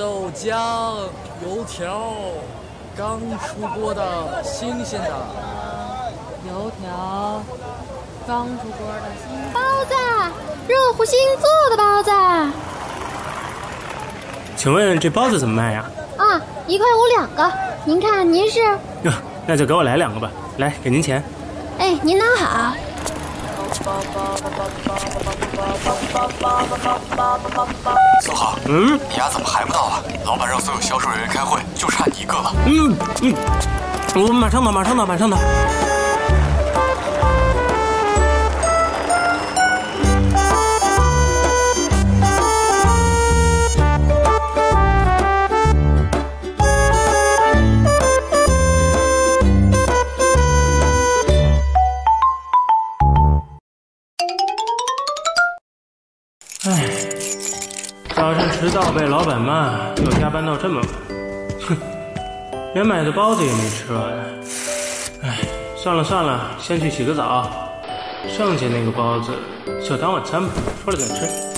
豆浆、油条，刚出锅的，新鲜的。油条，刚出锅的新包子，热乎新做的包子。请问这包子怎么卖呀？啊，一块五两个。您看您是？哟，那就给我来两个吧。来，给您钱。哎，您拿好。苏浩，嗯，你丫怎么还不到啊？老板让所有销售人员开会，就差你一个了。嗯嗯，我马上到，马上到，马上到。迟到被老板骂，又加班到这么晚，哼，连买的包子也没吃完。哎，算了算了，先去洗个澡，剩下那个包子就当晚餐吧，出来再吃。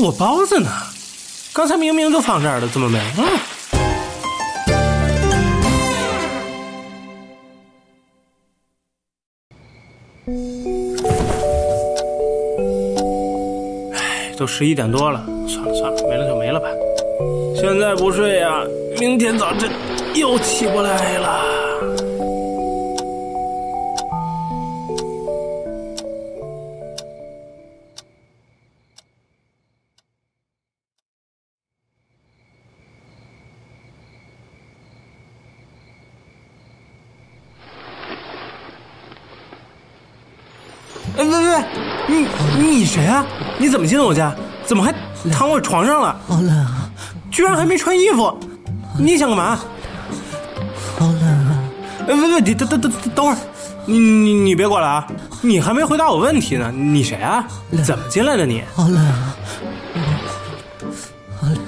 我包子呢？刚才明明就放这儿了，怎么没了？哎，都十一点多了，算了算了，没了就没了吧。现在不睡呀，明天早晨又起不来了。喂喂喂，你你谁啊？你怎么进的我家？怎么还躺我床上了？好冷啊！居然还没穿衣服！你想干嘛？好冷啊！喂喂喂，你等等等等会儿，你你你别过来啊！你还没回答我问题呢。你谁啊？怎么进来的你？好冷啊！好冷，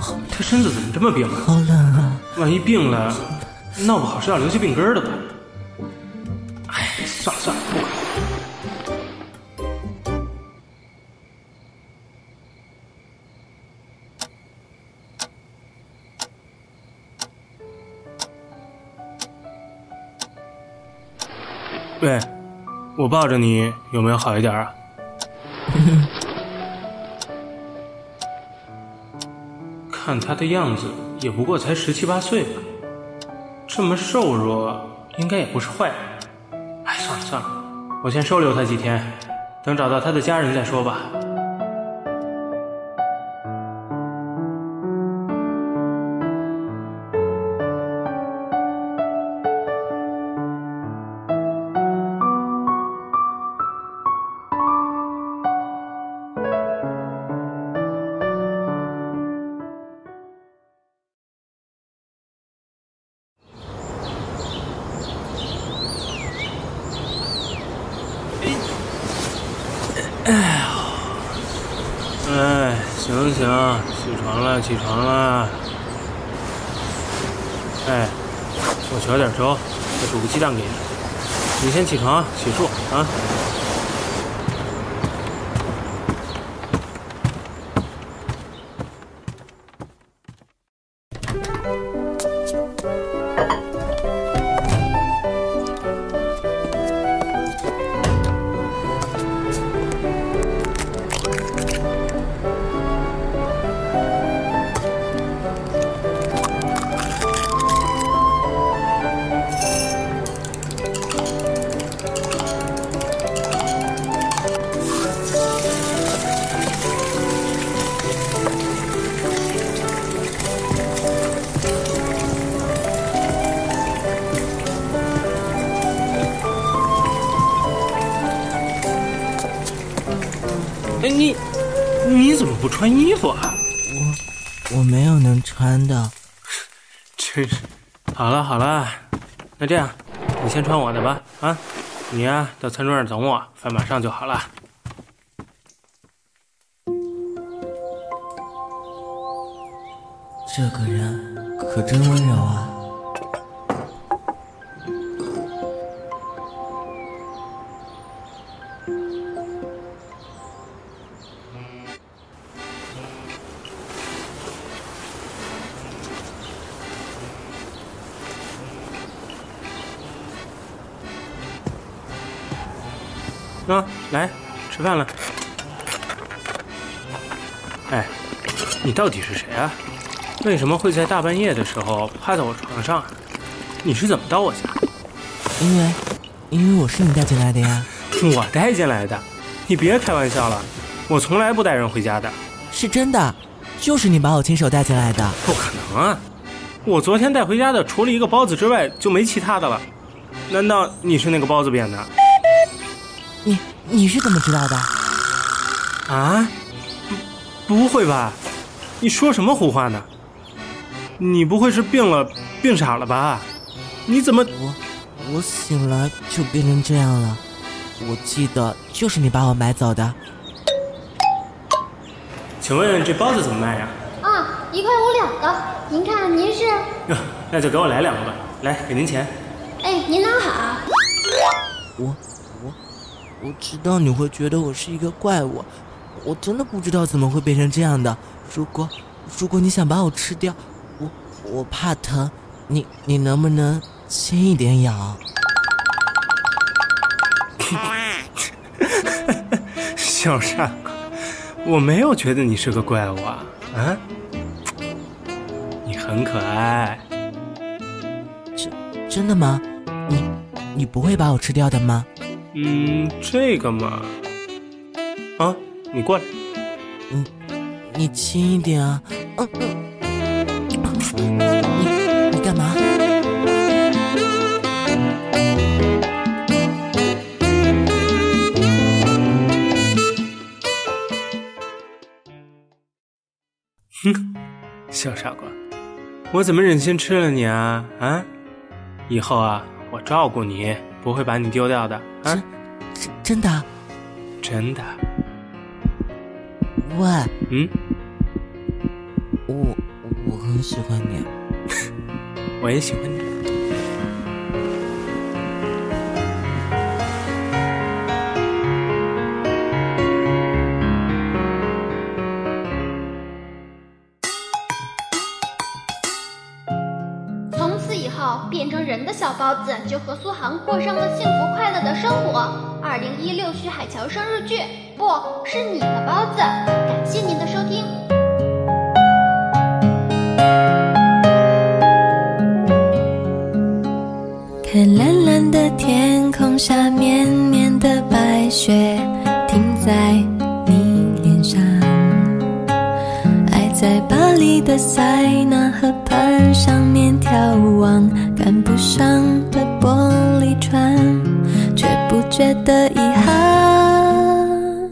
好冷！他身子怎么这么冰啊？好冷啊！万一病了，闹不好是要留下病根的吧？喂，我抱着你有没有好一点啊？看他的样子，也不过才十七八岁吧，这么瘦弱，应该也不是坏人。算了算了，我先收留他几天，等找到他的家人再说吧。行，起床了，起床了。哎，我去了点粥，再煮个鸡蛋给你。你先起床洗漱啊。哎，你你怎么不穿衣服啊？我我没有能穿的。真是，好了好了，那这样，你先穿我的吧。啊，你呀到餐桌上等我，饭马上就好了。这个人可真温柔啊！啊，来吃饭了。哎，你到底是谁啊？为什么会在大半夜的时候趴在我床上？你是怎么到我家？因为，因为我是你带进来的呀。我带进来的？你别开玩笑了，我从来不带人回家的。是真的，就是你把我亲手带进来的。不可能啊！我昨天带回家的除了一个包子之外就没其他的了。难道你是那个包子变的？你你是怎么知道的？啊？不不会吧？你说什么胡话呢？你不会是病了，病傻了吧？你怎么？我我醒来就变成这样了。我记得就是你把我买走的。请问这包子怎么卖呀？啊，一块五两个。您看您是？哟，那就给我来两个吧。来，给您钱。哎，您拿好。我我我知道你会觉得我是一个怪物，我真的不知道怎么会变成这样的。如果如果你想把我吃掉，我我怕疼，你你能不能轻一点咬？小傻瓜，我没有觉得你是个怪物啊啊！你很可爱。真真的吗？你你不会把我吃掉的吗？嗯，这个嘛，啊，你过来。嗯，你轻一点啊。嗯嗯。你你干嘛？哼，小傻瓜，我怎么忍心吃了你啊啊！以后啊，我照顾你，不会把你丢掉的啊！真真的？真的。喂，嗯，我我很喜欢你，我也喜欢你。小包子就和苏杭过上了幸福快乐的生活。二零一六徐海乔生日剧，不是你的包子。感谢您的收听。看蓝蓝的天空下，绵绵的白雪停在你脸上。爱在巴黎的塞纳河觉得遗憾。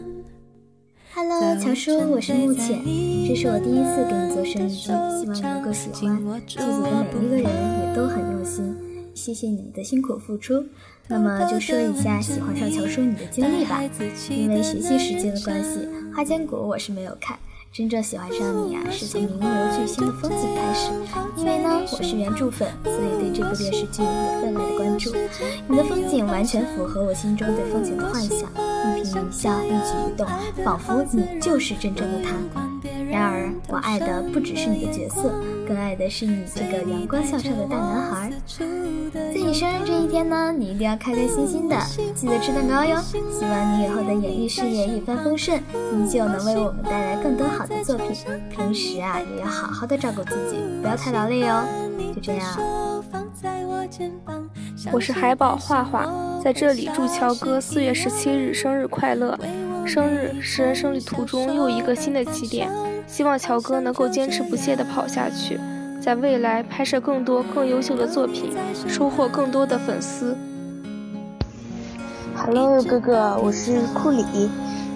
Hello，乔叔，我是木浅，这是我第一次给你做生日剧，希望你能够喜欢。剧组的每一个人也都很用心，谢谢你们的辛苦付出。那么就说一下喜欢上乔叔你的经历吧。因为学习时间的关系，《花间国》我是没有看。真正喜欢上你啊，是从名流巨星的风景开始。因为呢，我是原著粉，所以对这部电视剧有分外的关注。你的风景完全符合我心中对风景的幻想，一颦一笑，一举一动，仿佛你就是真正的他。然而，我爱的不只是你的角色，更爱的是你这个阳光向上的大男孩。生日这一天呢，你一定要开开心心的，记得吃蛋糕哟。希望你以后的演艺事业一帆风顺，依旧能为我们带来更多好的作品。平时啊，也要好好的照顾自己，不要太劳累哦。就这样。我是海宝画画，在这里祝乔哥四月十七日生日快乐！生日是人生旅途中又一个新的起点，希望乔哥能够坚持不懈地跑下去，在未来拍摄更多更优秀的作品，收获更多的粉丝。Hello，哥哥，我是库里，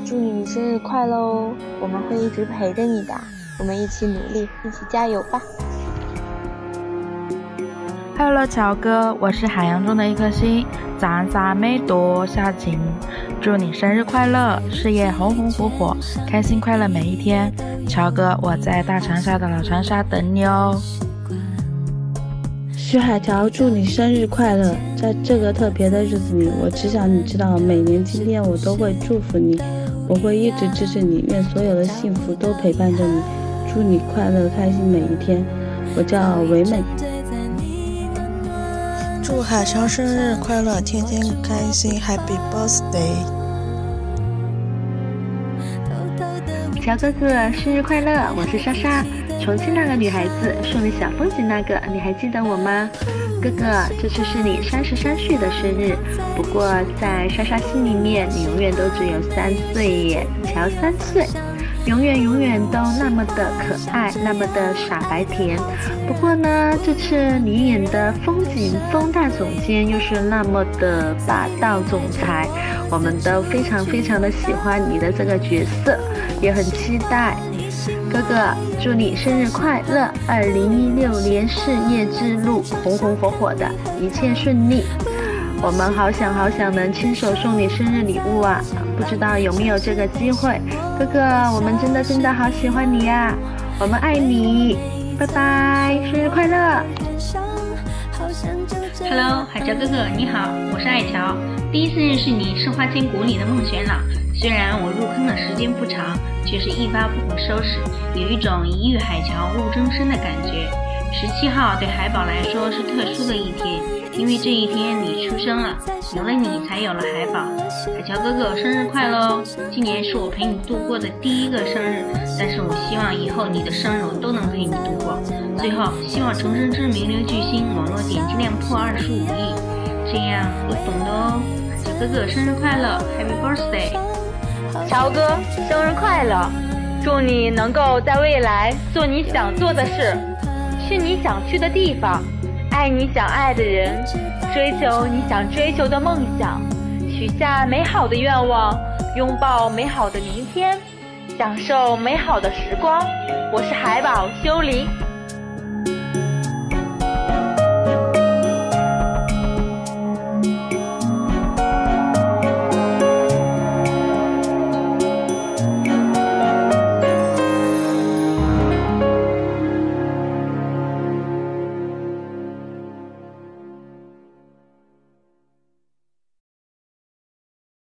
祝你生日快乐哦！我们会一直陪着你的，我们一起努力，一起加油吧！海乐乔哥，我是海洋中的一颗星，咱仨没多下情。祝你生日快乐，事业红红火火，开心快乐每一天。乔哥，我在大长沙的老长沙等你哦。徐海乔，祝你生日快乐！在这个特别的日子里，我只想你知道，每年今天我都会祝福你，我会一直支持你，愿所有的幸福都陪伴着你，祝你快乐开心每一天。我叫唯美。祝海潮生日快乐，天天开心，Happy Birthday！乔哥哥生日快乐，我是莎莎，重庆那个女孩子，送你小风景那个，你还记得我吗？哥哥，这次是你三十三岁的生日，不过在莎莎心里面，你永远都只有三岁耶，乔三岁。永远永远都那么的可爱，那么的傻白甜。不过呢，这次你演的风景风大总监又是那么的霸道总裁，我们都非常非常的喜欢你的这个角色，也很期待。哥哥，祝你生日快乐！二零一六年事业之路红红火火的，一切顺利。我们好想好想能亲手送你生日礼物啊！不知道有没有这个机会，哥哥，我们真的真的好喜欢你呀！我们爱你，拜拜，生日快乐！Hello，海潮哥哥你好，我是爱乔，第一次认识你是花千骨里的孟玄朗，虽然我入坑的时间不长，却是一发不可收拾，有一种一遇海乔误终身的感觉。十七号对海宝来说是特殊的一天。因为这一天你出生了，有了你才有了海宝。海乔哥哥生日快乐哦！今年是我陪你度过的第一个生日，但是我希望以后你的生日我都能陪你度过。最后，希望重生之名流巨星网络点击量破二十五亿，这样我懂的哦。海乔哥哥生日快乐，Happy Birthday！乔哥生日快乐，祝你能够在未来做你想做的事，去你想去的地方。爱你想爱的人，追求你想追求的梦想，许下美好的愿望，拥抱美好的明天，享受美好的时光。我是海宝修林。